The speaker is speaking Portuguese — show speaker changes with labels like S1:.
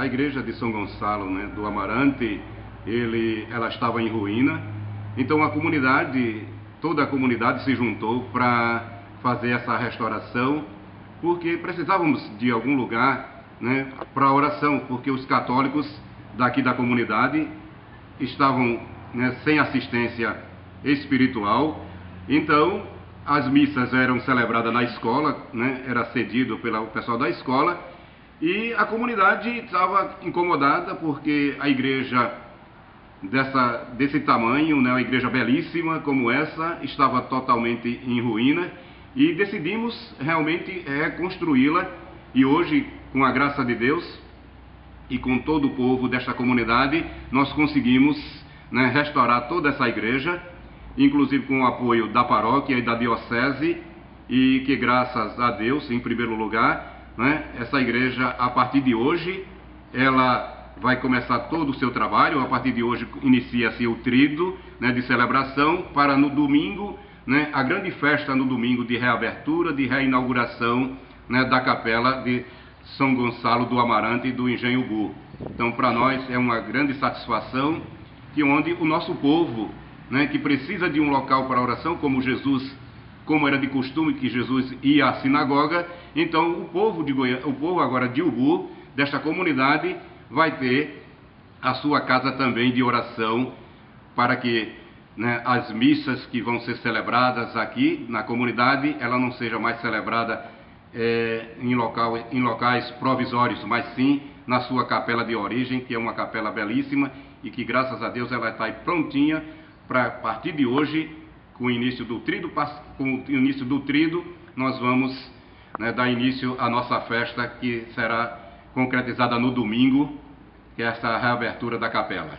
S1: A igreja de São Gonçalo né, do Amarante, ele, ela estava em ruína, então a comunidade, toda a comunidade se juntou para fazer essa restauração, porque precisávamos de algum lugar né, para oração, porque os católicos daqui da comunidade estavam né, sem assistência espiritual, então as missas eram celebradas na escola, né, era cedido pelo pessoal da escola, e a comunidade estava incomodada porque a igreja dessa, desse tamanho, né, uma igreja belíssima como essa, estava totalmente em ruína e decidimos realmente reconstruí-la. E hoje, com a graça de Deus e com todo o povo desta comunidade, nós conseguimos né, restaurar toda essa igreja, inclusive com o apoio da paróquia e da diocese. E que graças a Deus, em primeiro lugar, né, essa igreja a partir de hoje ela vai começar todo o seu trabalho. A partir de hoje inicia-se o trido né, de celebração para no domingo, né, a grande festa no domingo de reabertura, de reinauguração né, da capela de São Gonçalo do Amarante e do Engenho Bu. Então, para nós é uma grande satisfação que onde o nosso povo, né, que precisa de um local para oração, como Jesus, como era de costume que Jesus ia à sinagoga, então o povo de Goiânia, o povo agora de Ubu, desta comunidade, vai ter a sua casa também de oração para que né, as missas que vão ser celebradas aqui na comunidade, ela não seja mais celebrada é, em, local, em locais provisórios, mas sim na sua capela de origem, que é uma capela belíssima e que graças a Deus ela está prontinha para a partir de hoje, com o início do trido, com o início do trido, nós vamos né, dar início à nossa festa que será concretizada no domingo, que é essa reabertura da capela.